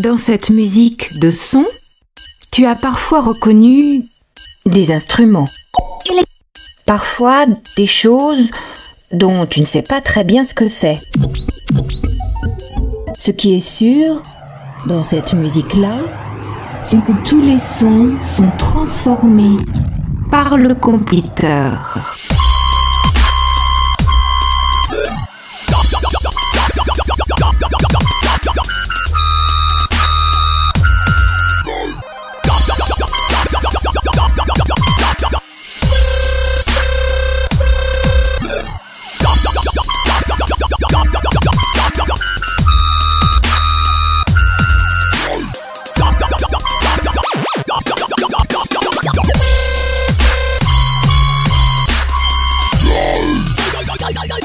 Dans cette musique de son, tu as parfois reconnu des instruments. Parfois des choses dont tu ne sais pas très bien ce que c'est. Ce qui est sûr, dans cette musique-là, c'est que tous les sons sont transformés par le compiteur. Yo, yo, yo, yo.